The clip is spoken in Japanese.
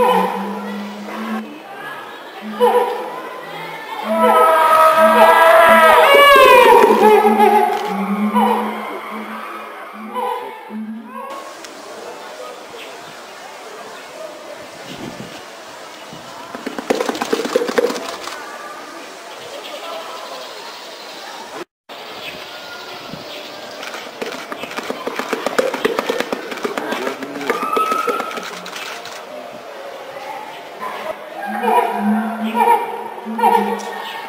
Oh! Hey.